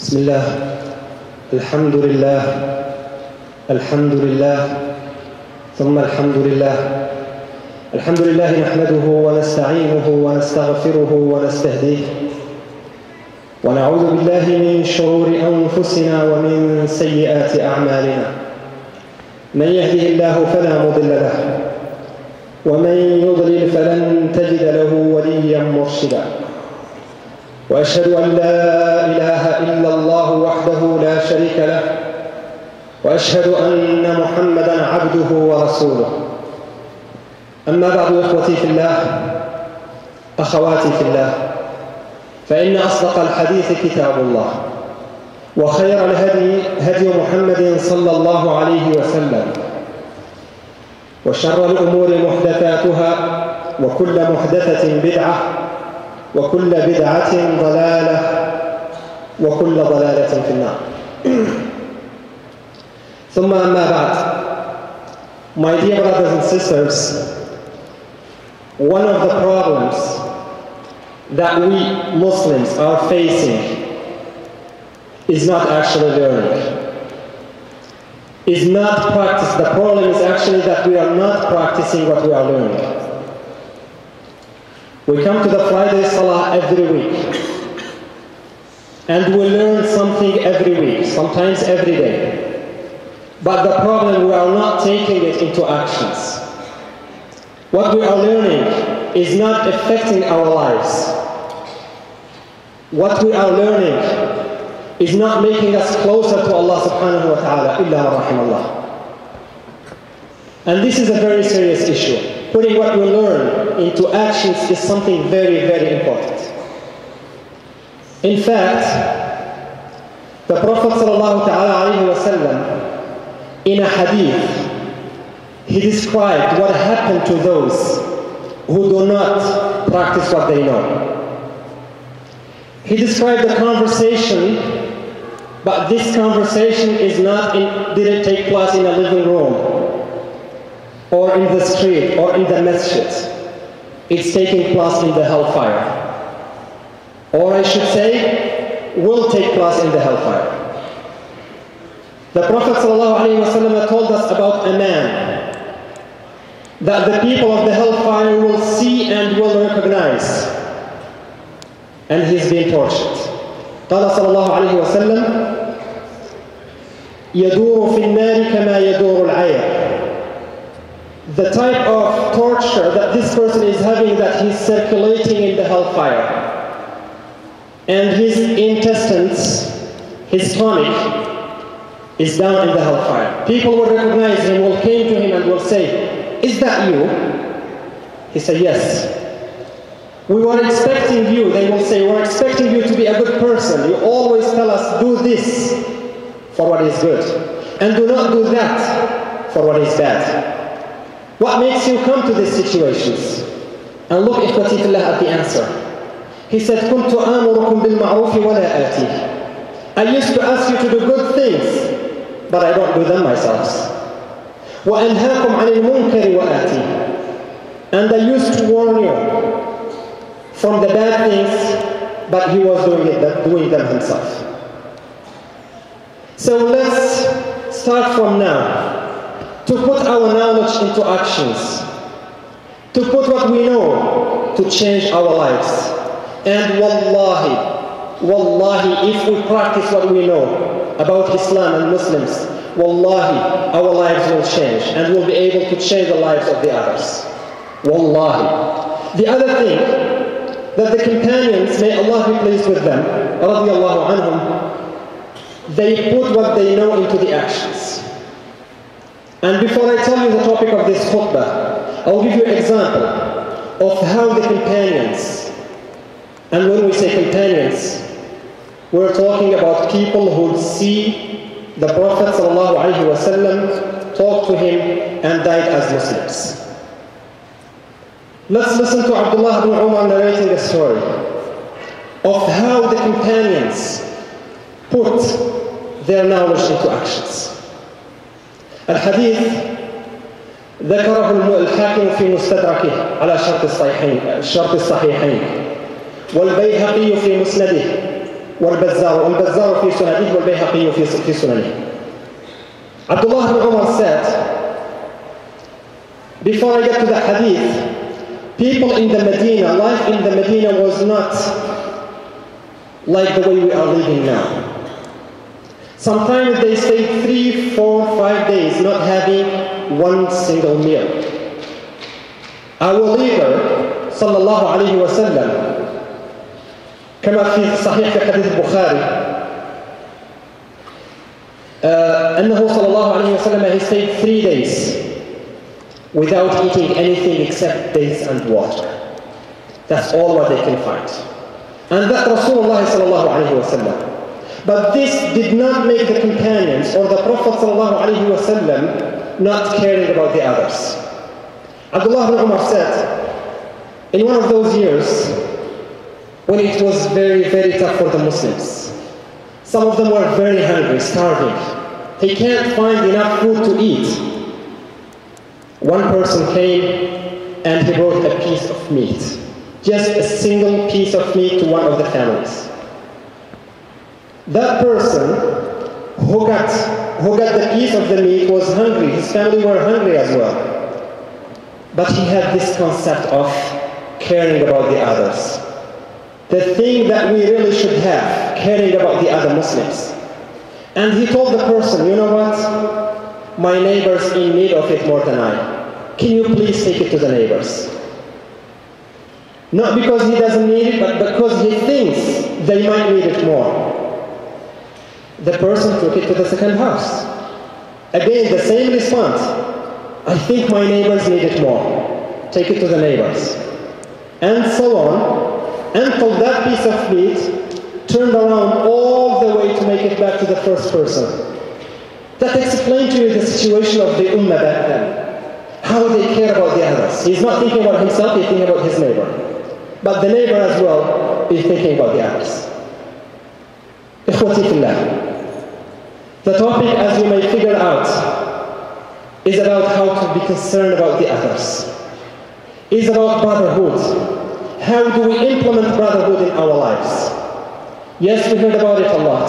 بسم الله. الحمد لله. الحمد لله. ثم الحمد لله. الحمد لله نحمده ونستعينه ونستغفره ونستهديه. ونعوذ بالله من شرور أنفسنا ومن سيئات أعمالنا. من يهده الله فلا مضل له. ومن يضلل فلن تجد له وليا مرشدا. وأشهد أن لا إله إلا الله وحده لا شريك له وأشهد أن محمدا عبده ورسوله. أما بعد إخوتي في الله أخواتي في الله فإن أصدق الحديث كتاب الله وخير الهدي هدي محمد صلى الله عليه وسلم وشر الأمور محدثاتها وكل محدثة بدعة وكل بدعة ضلالة وكل ضلالة في النار ثم أما بعد My dear brothers and sisters one of the problems that we Muslims are facing is not actually learning is not practice the problem is actually that we are not practicing what we are learning we come to the Friday Salah every week. And we learn something every week, sometimes every day. But the problem, we are not taking it into actions. What we are learning is not affecting our lives. What we are learning is not making us closer to Allah subhanahu wa ta'ala, illa rahimallah. And this is a very serious issue putting what we learn into actions is something very, very important. In fact, the Prophet ﷺ, in a hadith, he described what happened to those who do not practice what they know. He described the conversation, but this conversation is not in, didn't take place in a living room or in the street or in the masjid. It's taking place in the hellfire Or I should say, will take place in the hellfire. The Prophet ﷺ told us about a man that the people of the hellfire will see and will recognize. And he's being tortured. قال صلى الله عليه وسلم يدور في النار كما يدور العير the type of torture that this person is having that he's circulating in the hellfire. and his intestines, his stomach, is down in the hellfire. People will recognize him, will came to him and will say, is that you? He said, yes. We were expecting you, they will say, we were expecting you to be a good person. You always tell us, do this for what is good. And do not do that for what is bad. What makes you come to these situations? And look, Ikhwatifillah, at the answer. He said, كنت آمركم بالمعروف ولا آتيه. I used to ask you to do good things, but I don't do them myself. وأنهاكم عن المنكر وآتيه. And I used to warn you from the bad things, but he was doing, it, doing them himself. So let's start from now to put our knowledge into actions, to put what we know to change our lives. And wallahi, wallahi, if we practice what we know about Islam and Muslims, wallahi, our lives will change and we'll be able to change the lives of the others. Wallahi. The other thing, that the companions, may Allah be pleased with them, radiallahu anhum, they put what they know into the actions. And before I tell you the topic of this khutbah, I'll give you an example of how the companions, and when we say companions, we're talking about people who see the Prophet ﷺ talk to him and died as Muslims. Let's listen to Abdullah ibn Umar narrating a story of how the companions put their knowledge into actions. الحديث ذكره الحاكم في مستدركه على شرط الصحيحين شرط الصحيحين والبيهقي في مسنده والبزار والبزار في سننه والبيهقي في في سننه Abdullah ibn Umar said before I get to the hadith people in the Medina life in the Medina was not like the way we are living now sometimes they stayed three four five days not having one single meal our leader صلى الله عليه وسلم كما في صحيح في حديث البخاري أنه صلى الله عليه وسلم he stayed three days without eating anything except dates and water. That's all what they can find. And that Rasulullah صلى الله عليه وسلم. But this did not make the companions or the Prophet صلى الله عليه وسلم not caring about the others. Abdullah ibn Umar said, in one of those years, when it was very, very tough for the Muslims, some of them were very hungry, starving. They can't find enough food to eat. One person came and he brought a piece of meat. Just a single piece of meat to one of the families. That person who got, who got the piece of the meat was hungry. His family were hungry as well. But he had this concept of caring about the others. The thing that we really should have, caring about the other Muslims. And he told the person, you know what? My neighbor's in need of it more than I. Can you please take it to the neighbors? Not because he doesn't need it, but because he thinks they might need it more. The person took it to the second house. Again, the same response. I think my neighbors need it more. Take it to the neighbors. And so on, until that piece of meat turned around all the way to make it back to the first person. That explained to you the situation of the Ummah back then. How they care about the others. He's not thinking about himself, he's thinking about his neighbor. But the neighbor as well is thinking about the others. إخوتي في الله. The topic, as you may figure out, is about how to be concerned about the others. Is about brotherhood. How do we implement brotherhood in our lives? Yes, we heard about it a lot,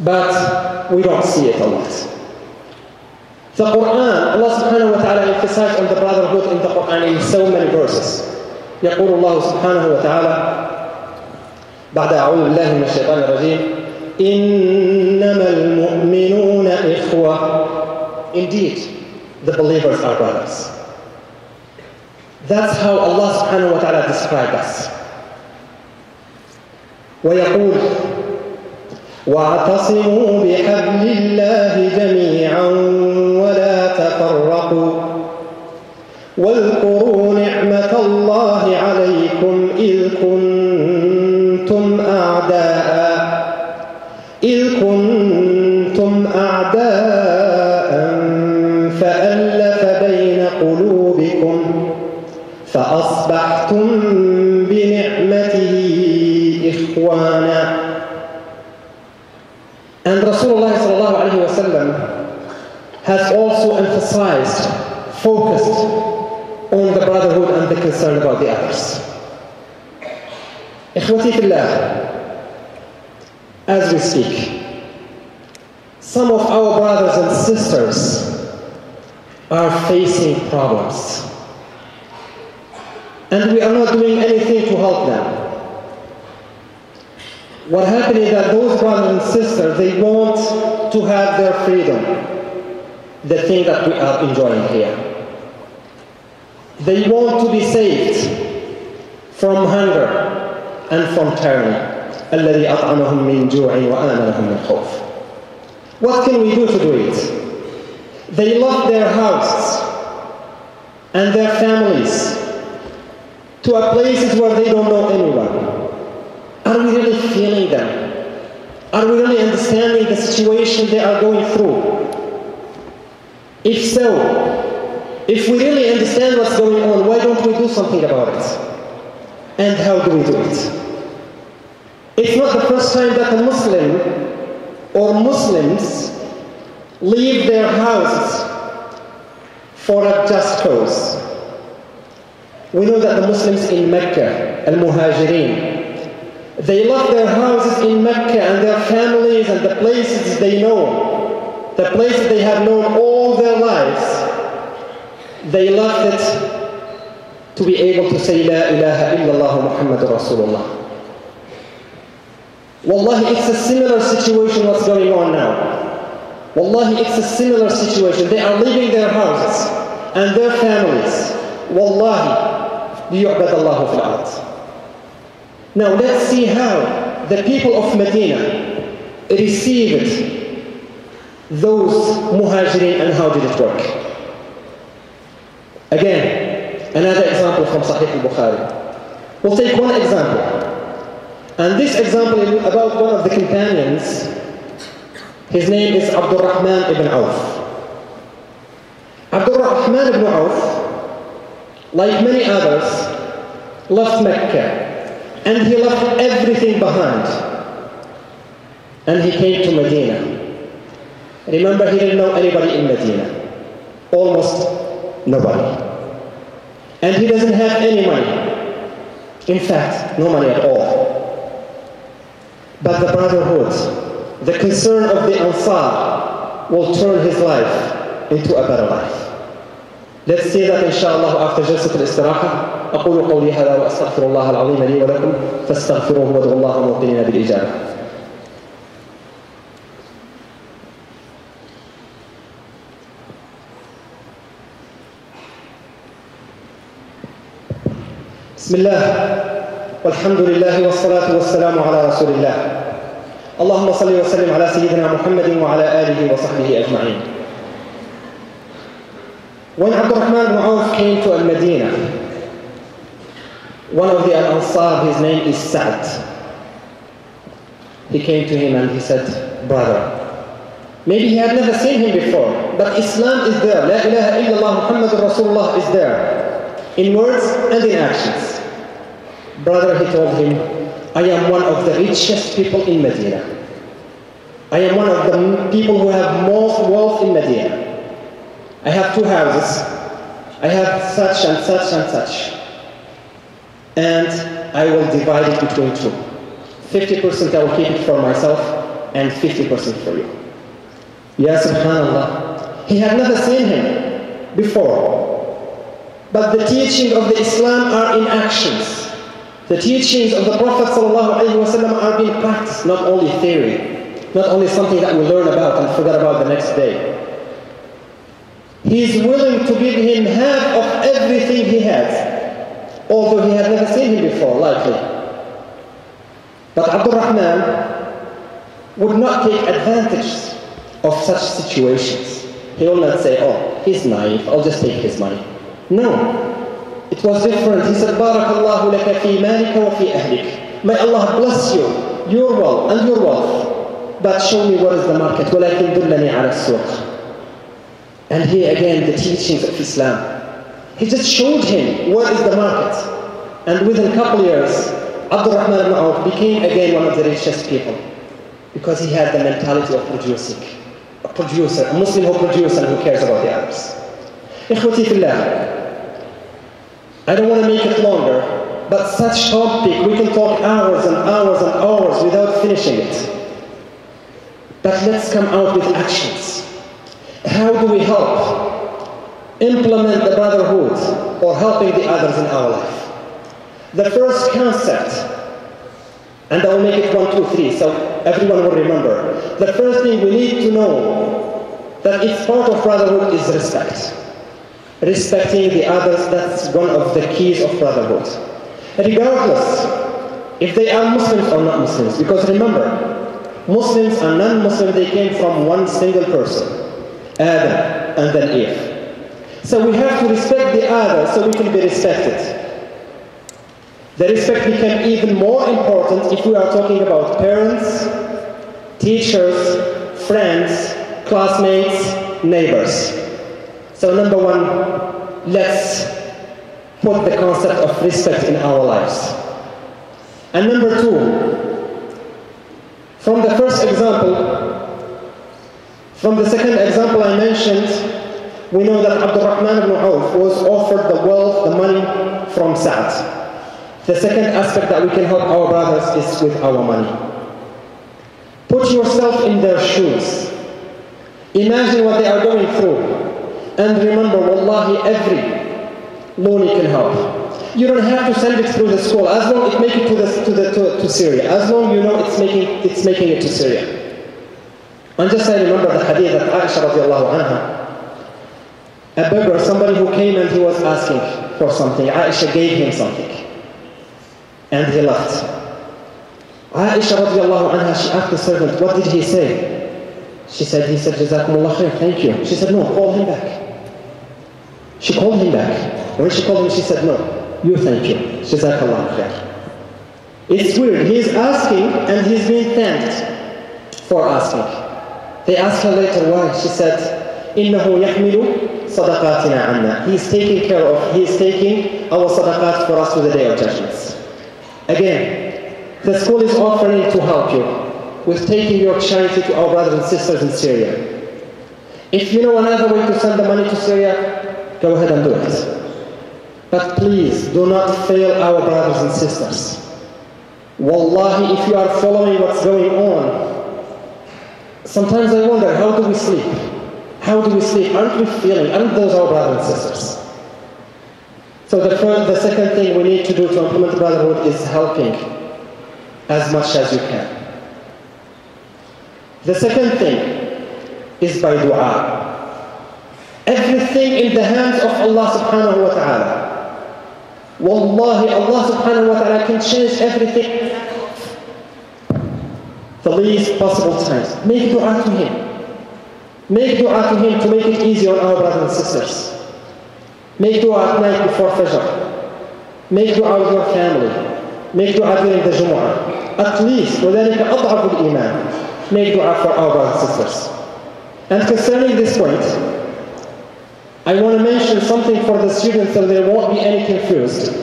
but we don't see it a lot. The Quran, Allah subhanahu wa ta'ala emphasized on the brotherhood in the Quran in so many verses. يقول الله سبحانه وتعالى بعد أعوذ بالله من الشيطان الرجيم إنما المؤمنون إخوة Indeed, the believers are brothers. That's how Allah subhanahu wa ta'ala described us. ويقول واعتصموا بحبل الله جميعا ولا تفرقوا واذكروا نعمة الله عليكم إذ كنتم أعداء إذ كنتم أعداء And Rasulullah sallallahu alayhi wasallam has also emphasized, focused on the brotherhood and the concern about the others. Ikhwati as we speak, some of our brothers and sisters are facing problems. And we are not doing anything to help them. What happened is that those brothers and sisters, they want to have their freedom, the thing that we are enjoying here. They want to be saved from hunger and from tyranny. الذي أطعمهم من جوع وآمنهم من خوف. What can we do to do it? They left their houses and their families to a places where they don't know anyone. Are we really feeling them? Are we really understanding the situation they are going through? If so, if we really understand what's going on, why don't we do something about it? And how do we do it? It's not the first time that a Muslim or Muslims leave their houses for a just cause. We know that the Muslims in Mecca, Al-Muhajirin, They left their houses in Mecca and their families and the places they know, the places they have known all their lives. They left it to be able to say La ilaha illallah Muhammadur Rasulullah. Wallahi, it's a similar situation what's going on now. Wallahi, it's a similar situation. They are leaving their houses and their families. Wallahi, ليعبد الله في الأرض. Now let's see how the people of Medina received those muhajirin and how did it work. Again, another example from Sahih al-Bukhari. We'll take one example. And this example is about one of the companions. His name is Abdul Rahman ibn Auf. Abdul Rahman ibn Auf, like many others, left Mecca and he left everything behind. And he came to Medina. Remember, he didn't know anybody in Medina. Almost nobody. And he doesn't have any money. In fact, no money at all. But the brotherhood, the concern of the Ansar will turn his life into a better life. Let's see that inshallah after Jalsat al-Istiraha. أقول قولي هذا وأستغفر الله العظيم لي ولكم فاستغفروه وادعوا الله موقنين بالإجابة. بسم الله والحمد لله والصلاة والسلام على رسول الله. اللهم صل وسلم على سيدنا محمد وعلى آله وصحبه أجمعين. When Abdurrahman ibn Auf came to Al-Medina, one of the Al-Ansar, his name is Sa'd. He came to him and he said, brother, maybe he had never seen him before, but Islam is there. La ilaha illallah Muhammadur Rasulullah is there, in words and in actions. Brother, he told him, I am one of the richest people in Medina. I am one of the people who have most wealth in Medina. I have two houses. I have such and such and such. And I will divide it between two. 50% I will keep it for myself and 50% for you. Ya subhanallah. He had never seen him before. But the teaching of the Islam are in actions. The teachings of the Prophet ﷺ are being practiced, not only theory, not only something that we learn about and forget about the next day. He is willing to give him half of everything he has, although he had never seen him before, likely. But Abdul Rahman would not take advantage of such situations. He will not say, oh, he's naive, I'll just take his money. No, it was different. He said, Barakallahu laka fi malika wa fi ahlik. May Allah bless you, your wealth and your wealth. But show me what is the market. ولكن دلني على السوق. And here again, the teachings of Islam. He just showed him what is the market. And within a couple years, Abdul Rahman ibn Auf became again one of the richest people. Because he had the mentality of producing. A producer, a Muslim who produces and who cares about the others. إخوتي في الله I don't want to make it longer, but such topic, we can talk hours and hours and hours without finishing it. But let's come out with actions. How do we help implement the brotherhood or helping the others in our life? The first concept, and I'll make it one, two, three, so everyone will remember. The first thing we need to know that it's part of brotherhood is respect respecting the others, that's one of the keys of brotherhood. Regardless if they are Muslims or not Muslims, because remember, Muslims and non-Muslims, they came from one single person, Adam and then Eve. So we have to respect the other so we can be respected. The respect became even more important if we are talking about parents, teachers, friends, classmates, neighbors. So number one, let's put the concept of respect in our lives. And number two, from the first example, from the second example I mentioned, we know that Abdul Rahman ibn Auf was offered the wealth, the money from Sa'd. The second aspect that we can help our brothers is with our money. Put yourself in their shoes. Imagine what they are going through. And remember, wallahi, every loan you can help. You don't have to send it through the school as long as it make it to, the, to, the, to, to Syria. As long you know it's making, it's making it to Syria. And just I remember the hadith that Aisha radiallahu anha, a beggar, somebody who came and he was asking for something. Aisha gave him something. And he left. Aisha radiallahu anha, she asked the servant, what did he say? She said, he said, Jazakumullah khair, thank you. She said, no, call him back. She called him back. When she called him, she said, no, you thank you. Jazakallah khair. It's weird. He's asking and he's being thanked for asking. They asked her later why. She said, إِنَّهُ يَحْمِلُ صَدَقَاتِنَا عَنَّا He's taking care of, he's taking our sadaqat for us to the day of judgments. Again, the school is offering to help you with taking your charity to our brothers and sisters in Syria. If you know another way to send the money to Syria, go ahead and do it. But please, do not fail our brothers and sisters. Wallahi, if you are following what's going on, sometimes I wonder, how do we sleep? How do we sleep? Aren't we feeling? Aren't those our brothers and sisters? So the, first, the second thing we need to do to implement brotherhood is helping as much as you can. The second thing is by dua. Everything in the hands of Allah subhanahu wa ta'ala. Wallahi, Allah subhanahu wa ta'ala can change everything the least possible times. Make dua to Him. Make dua to Him to make it easy on our brothers and sisters. Make dua at night before Fajr. Make dua with your family. Make dua during the Jumu'ah. At least, وذلك أضعف الإيمان make dua for our brothers and sisters. And concerning this point, I want to mention something for the students so there won't be any confused.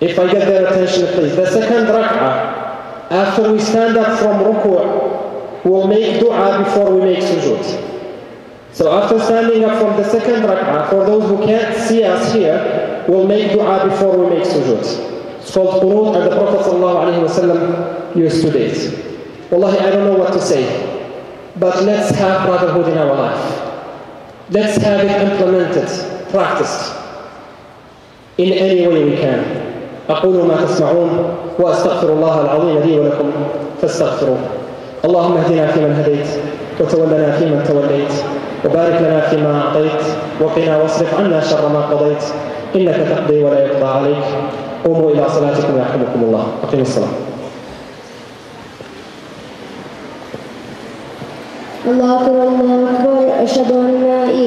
If I get their attention, please. The second rak'ah, after we stand up from ruku', we'll make dua before we make sujood. So after standing up from the second rak'ah, for those who can't see us here, we'll make dua before we make sujood. It's called qunut and the Prophet ﷺ used to do it. Wallahi, I don't know what to say. But let's have brotherhood in our life. Let's have it implemented, practiced in any way we can. أقول ما تسمعون وأستغفر الله العظيم لي ولكم فاستغفروه اللهم اهدنا فيمن هديت وتولنا فيمن توليت وبارك لنا فيما أعطيت وقنا واصرف عنا شر ما قضيت إنك تقضي ولا يقضى عليك. قوموا إلى صلاتكم يرحمكم الله. أقيموا الصلاة. الله أكبر الله أكبر. أشهد أن لا إله